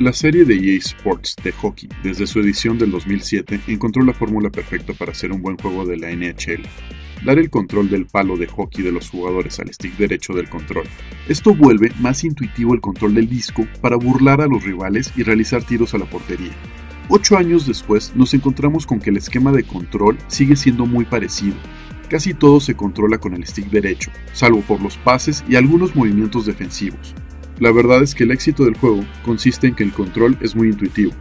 La serie de EA Sports de hockey, desde su edición del 2007, encontró la fórmula perfecta para hacer un buen juego de la NHL. Dar el control del palo de hockey de los jugadores al stick derecho del control. Esto vuelve más intuitivo el control del disco para burlar a los rivales y realizar tiros a la portería. Ocho años después nos encontramos con que el esquema de control sigue siendo muy parecido. Casi todo se controla con el stick derecho, salvo por los pases y algunos movimientos defensivos. La verdad es que el éxito del juego consiste en que el control es muy intuitivo.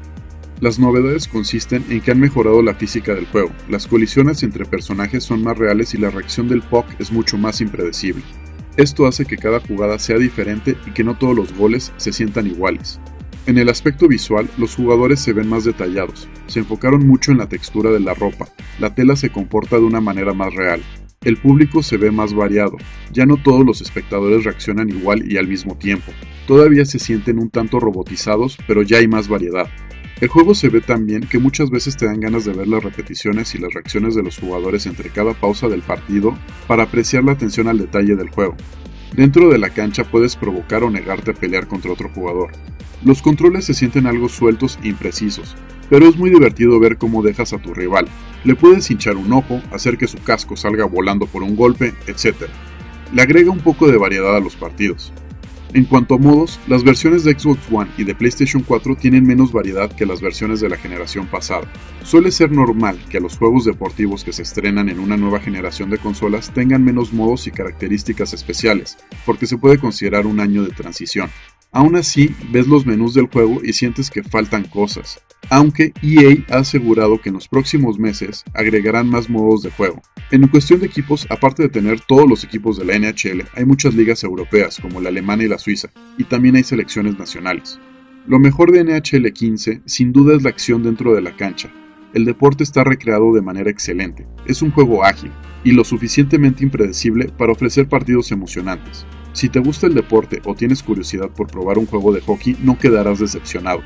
Las novedades consisten en que han mejorado la física del juego, las colisiones entre personajes son más reales y la reacción del puck es mucho más impredecible. Esto hace que cada jugada sea diferente y que no todos los goles se sientan iguales. En el aspecto visual, los jugadores se ven más detallados, se enfocaron mucho en la textura de la ropa, la tela se comporta de una manera más real, el público se ve más variado, ya no todos los espectadores reaccionan igual y al mismo tiempo, todavía se sienten un tanto robotizados, pero ya hay más variedad. El juego se ve tan bien que muchas veces te dan ganas de ver las repeticiones y las reacciones de los jugadores entre cada pausa del partido para apreciar la atención al detalle del juego. Dentro de la cancha puedes provocar o negarte a pelear contra otro jugador. Los controles se sienten algo sueltos e imprecisos, pero es muy divertido ver cómo dejas a tu rival. Le puedes hinchar un ojo, hacer que su casco salga volando por un golpe, etc. Le agrega un poco de variedad a los partidos. En cuanto a modos, las versiones de Xbox One y de PlayStation 4 tienen menos variedad que las versiones de la generación pasada. Suele ser normal que los juegos deportivos que se estrenan en una nueva generación de consolas tengan menos modos y características especiales, porque se puede considerar un año de transición. Aún así, ves los menús del juego y sientes que faltan cosas, aunque EA ha asegurado que en los próximos meses agregarán más modos de juego. En cuestión de equipos, aparte de tener todos los equipos de la NHL, hay muchas ligas europeas como la alemana y la suiza, y también hay selecciones nacionales. Lo mejor de NHL 15 sin duda es la acción dentro de la cancha. El deporte está recreado de manera excelente, es un juego ágil y lo suficientemente impredecible para ofrecer partidos emocionantes. Si te gusta el deporte o tienes curiosidad por probar un juego de hockey, no quedarás decepcionado.